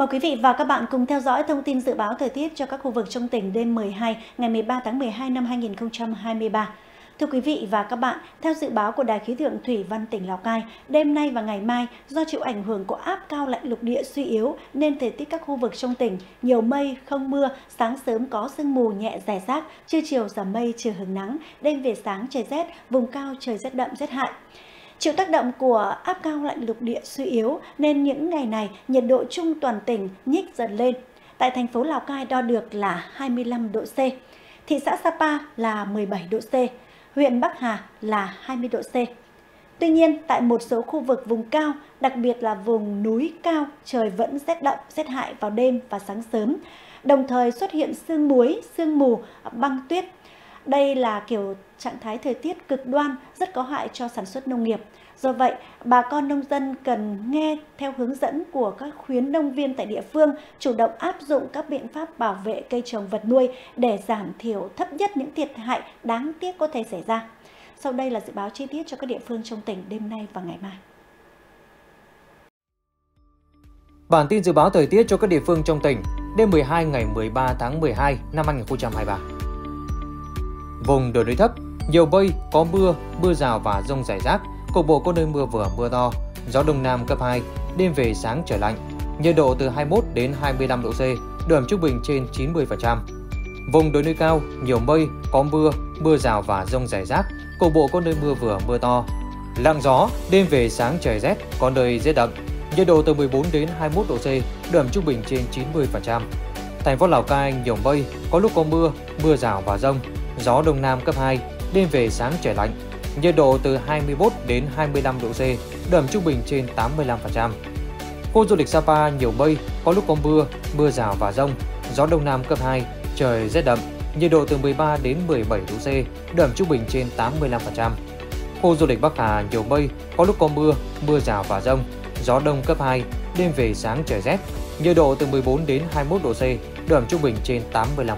mời quý vị và các bạn cùng theo dõi thông tin dự báo thời tiết cho các khu vực trong tỉnh đêm 12 ngày 13 tháng 12 năm 2023. Thưa quý vị và các bạn, theo dự báo của Đài khí tượng Thủy văn tỉnh Lào Cai, đêm nay và ngày mai do chịu ảnh hưởng của áp cao lạnh lục địa suy yếu nên thời tiết các khu vực trong tỉnh nhiều mây, không mưa, sáng sớm có sương mù nhẹ rải rác, trưa chiều giảm mây trời hứng nắng, đêm về sáng trời rét, vùng cao trời rét đậm rét hại. Chịu tác động của áp cao lạnh lục địa suy yếu nên những ngày này nhiệt độ chung toàn tỉnh nhích dần lên. Tại thành phố Lào Cai đo được là 25 độ C, thị xã Sapa là 17 độ C, huyện Bắc Hà là 20 độ C. Tuy nhiên, tại một số khu vực vùng cao, đặc biệt là vùng núi cao, trời vẫn rét đậm, rét hại vào đêm và sáng sớm. Đồng thời xuất hiện sương muối, sương mù, băng tuyết đây là kiểu trạng thái thời tiết cực đoan rất có hại cho sản xuất nông nghiệp. Do vậy, bà con nông dân cần nghe theo hướng dẫn của các khuyến nông viên tại địa phương, chủ động áp dụng các biện pháp bảo vệ cây trồng vật nuôi để giảm thiểu thấp nhất những thiệt hại đáng tiếc có thể xảy ra. Sau đây là dự báo chi tiết cho các địa phương trong tỉnh đêm nay và ngày mai. Bản tin dự báo thời tiết cho các địa phương trong tỉnh đêm 12 ngày 13 tháng 12 năm 2023. Vùng đồi núi thấp, nhiều mây, có mưa, mưa rào và rông rải rác, cục bộ có nơi mưa vừa mưa to, gió đông nam cấp 2, đêm về sáng trời lạnh, nhiệt độ từ 21 đến 25 độ C, độ ẩm trung bình trên 90%. Vùng đồi núi cao, nhiều mây, có mưa, mưa rào và rông rải rác, cục bộ có nơi mưa vừa mưa to. Lặng gió, đêm về sáng trời rét, có nơi rét đậm, nhiệt độ từ 14 đến 21 độ C, độ ẩm trung bình trên 90%. Thành phố Lào Cai nhiều mây, có lúc có mưa, mưa rào và rông, gió đông nam cấp 2, đêm về sáng trời lạnh, nhiệt độ từ 21 đến 25 độ C, độ trung bình trên 85%. Khu du lịch Sapa nhiều mây, có lúc có mưa, mưa rào và rông, gió đông nam cấp 2, trời rét đậm, nhiệt độ từ 13 đến 17 độ C, độ trung bình trên 85%. Khu du lịch Bắc Hà nhiều mây, có lúc có mưa, mưa rào và rông, gió đông cấp 2, đêm về sáng trời rét, nhiệt độ từ 14 đến 21 độ C, độ trung bình trên 85%.